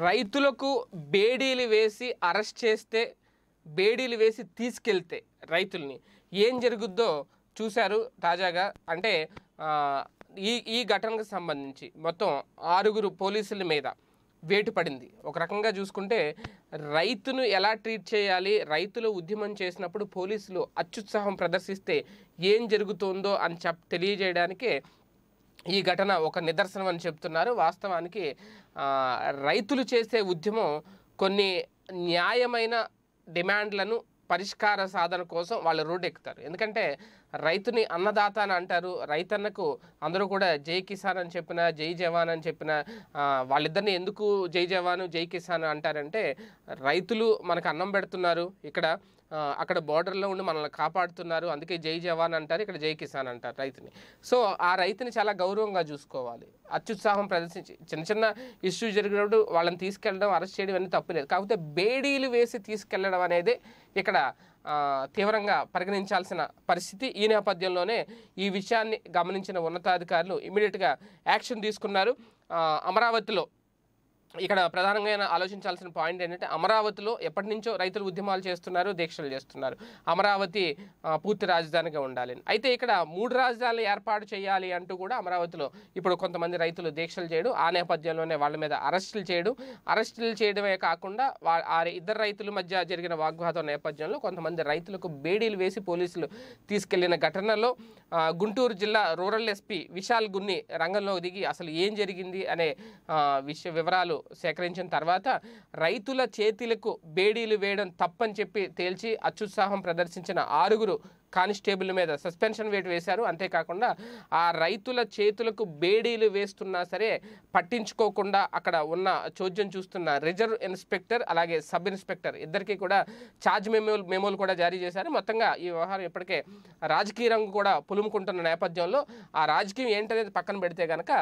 రైతులకు బేడీలు వేసి అరెస్ట్ చేస్తే బేడీలు వేసి తీసుకెళ్తే రైతుల్ని ఏం జరుగుద్దో చూశారు తాజాగా. అంటే ఈ ఈ ఘటనకు సంబంధించి మొత్తం ఆరుగురు పోలీసుల మీద వేటు పడింది ఒక రకంగా చూసుకుంటే రైతును ఎలా ట్రీట్ చేయాలి రైతులు ఉద్యమం చేసినప్పుడు పోలీసులు అత్యుత్సాహం ప్రదర్శిస్తే ఏం జరుగుతుందో అని చెప్ తెలియజేయడానికే ఈ ఘటన ఒక నిదర్శనం అని చెప్తున్నారు. వాస్తవానికి రైతులు చేసే ఉద్యమం కొన్ని న్యాయమైన డిమాండ్లను పరిష్కార సాధన కోసం వాళ్ళు రోడ్డు ఎక్కుతారు ఎందుకంటే రైతుని అన్నదాత అని అంటారు. రైతన్నకు అందరూ కూడా జై కిసాన్ అని చెప్పిన జై జవాన్ అని చెప్పిన వాళ్ళిద్దరిని ఎందుకు జై జవాన్ జై కిసాన్ అంటారంటే రైతులు మనకు అన్నం పెడుతున్నారు ఇక్కడ. అక్కడ బార్డర్లో ఉండి మనల్ని కాపాడుతున్నారు. అందుకే జై జవాన్ అంటారు ఇక్కడ జై కిసాన్ అంటారు రైతుని. సో ఆ రైతుని చాలా గౌరవంగా చూసుకోవాలి. అత్యుత్సాహం ప్రదర్శించి చిన్న చిన్న ఇష్యూ జరిగినప్పుడు వాళ్ళని తీసుకెళ్ళడం అరెస్ట్ చేయడం అనేది తప్పులేదు కాకపోతే బేడీలు వేసి తీసుకెళ్ళడం అనేది ఇక్కడ తీవ్రంగా పరిగణించాల్సిన పరిస్థితి ఈ నేపథ్యంలోనే ఈ విషయాన్ని గమనించిన ఉన్నతాధికారులు ఇమీడియట్గా యాక్షన్ తీసుకున్నారు. అమరావతిలో ఇక్కడ ప్రధానంగా ఆలోచించాల్సిన పాయింట్ ఏంటంటే అమరావతిలో ఎప్పటి నుంచో రైతులు ఉద్యమాలు చేస్తున్నారు దీక్షలు చేస్తున్నారు. అమరావతి పూర్తి రాజధానిగా ఉండాలి. అయితే ఇక్కడ మూడు రాజధానులు ఏర్పాటు చేయాలి అంటూ కూడా అమరావతిలో ఇప్పుడు కొంతమంది రైతులు దీక్షలు చేయడం. ఆ నేపథ్యంలోనే వాళ్ళ మీద అరెస్టులు చేయడం. అరెస్టులు చేయడమే కాకుండా ఆ ఇద్దరు రైతుల మధ్య జరిగిన వాగ్వాదం నేపథ్యంలో కొంతమంది రైతులకు బేడీలు వేసి పోలీసులు తీసుకెళ్ళిన ఘటనలో గుంటూరు జిల్లా రూరల్ ఎస్పీ విశాల్ గున్ని రంగంలోకి దిగి అసలు ఏం జరిగింది అనే విషయ వివరాలు సేకరించిన తర్వాత రైతుల చేతులకు బేడీలు వేయడం తప్పని చెప్పి తేల్చి అత్యుత్సాహం ప్రదర్శించిన ఆరుగురు కానిస్టేబుల్ మీద సస్పెన్షన్ వేటు వేశారు. అంతేకాకుండా ఆ రైతుల చేతులకు బేడీలు వేస్తున్నా సరే పట్టించుకోకుండా అక్కడ ఉన్న చోద్యం చూస్తున్న రిజర్వ్ ఇన్స్పెక్టర్ అలాగే సబ్ ఇన్స్పెక్టర్ ఇద్దరికి కూడా ఛార్జ్ మెమోలు మెమోలు కూడా జారీ చేశారు. మొత్తంగా ఈ వ్యవహారం ఇప్పటికే రాజకీయ రంగు కూడా పులుముకుంటున్న నేపథ్యంలో ఆ రాజకీయం ఏంటనేది పక్కన పెడితే కనుక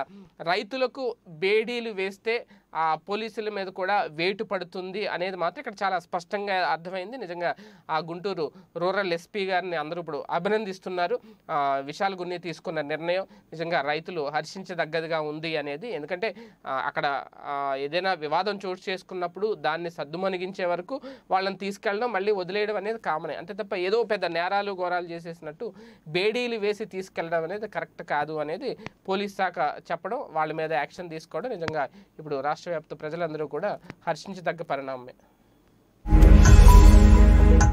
రైతులకు బేడీలు వేస్తే ఆ పోలీసుల మీద కూడా వేటు పడుతుంది అనేది మాత్రం ఇక్కడ చాలా స్పష్టంగా అర్థమైంది. నిజంగా ఆ గుంటూరు రూరల్ ఎస్పీ గారిని అందరూ ఇప్పుడు అభినందిస్తున్నారు. విశాల్ గున్ని తీసుకున్న నిర్ణయం నిజంగా రైతులు హర్షించదగ్గదిగా ఉంది అనేది. ఎందుకంటే అక్కడ ఏదైనా వివాదం చోటు చేసుకున్నప్పుడు దాన్ని సద్దుమణిగించే వరకు వాళ్ళని తీసుకెళ్ళడం మళ్ళీ వదిలేయడం అనేది కామనే. అంతే తప్ప ఏదో పెద్ద నేరాలు ఘోరాలు చేసేసినట్టు బేడీలు వేసి తీసుకెళ్ళడం అనేది కరెక్ట్ కాదు అనేది పోలీస్ శాఖ చెప్పడం వాళ్ళ మీద యాక్షన్ తీసుకోవడం నిజంగా ఇప్పుడు రాష్ట్ర వ్యాప్త ప్రజలందరూ కూడా హర్షించదగ్గ పరిణామమే.